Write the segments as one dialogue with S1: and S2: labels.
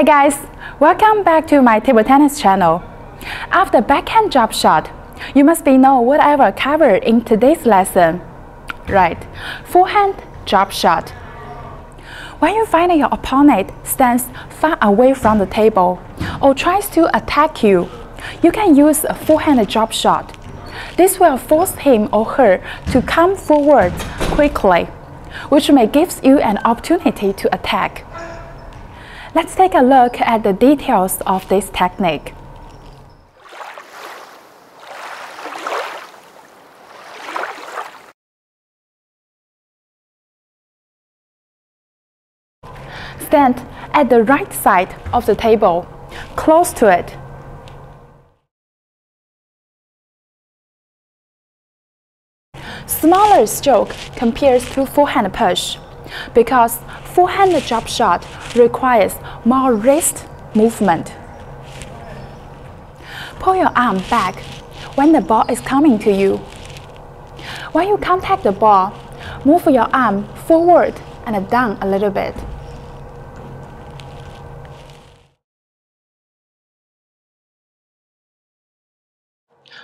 S1: Hi guys, welcome back to my table tennis channel. After backhand drop shot, you must be know what I will cover in today's lesson. Right, forehand drop shot. When you find your opponent stands far away from the table or tries to attack you, you can use a forehand drop shot. This will force him or her to come forward quickly, which may give you an opportunity to attack. Let's take a look at the details of this technique. Stand at the right side of the table, close to it. Smaller stroke compares to forehand push because forehand drop shot requires more wrist movement. Pull your arm back when the ball is coming to you. When you contact the ball, move your arm forward and down a little bit.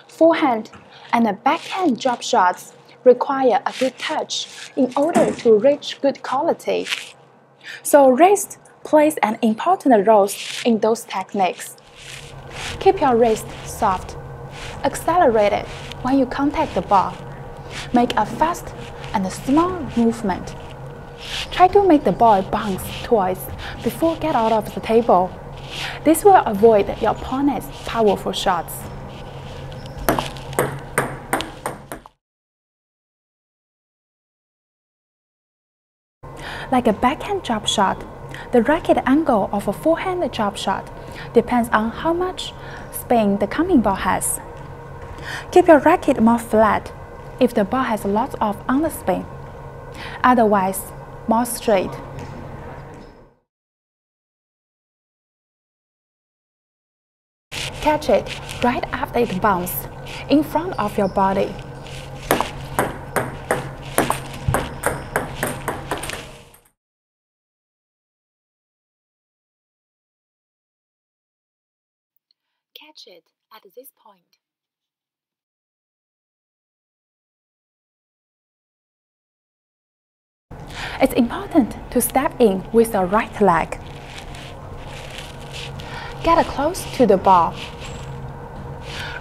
S1: Forehand and backhand drop shots require a good touch in order to reach good quality. So wrist plays an important role in those techniques. Keep your wrist soft. Accelerate it when you contact the ball. Make a fast and small movement. Try to make the ball bounce twice before get out of the table. This will avoid your opponent's powerful shots. Like a backhand drop shot, the racket angle of a forehand drop shot depends on how much spin the coming ball has. Keep your racket more flat if the ball has lots of underspin. Otherwise, more straight. Catch it right after it bounces in front of your body. Catch it at this point. It's important to step in with the right leg. Get close to the ball.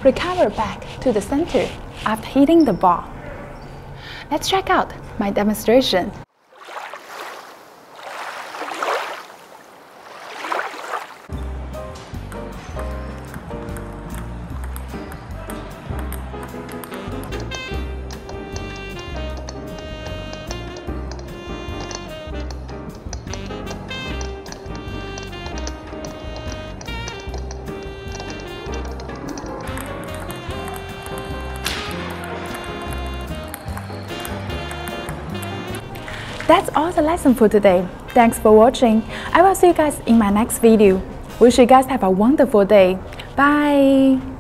S1: Recover back to the center after hitting the ball. Let's check out my demonstration. That's all the lesson for today. Thanks for watching. I will see you guys in my next video. Wish you guys have a wonderful day. Bye!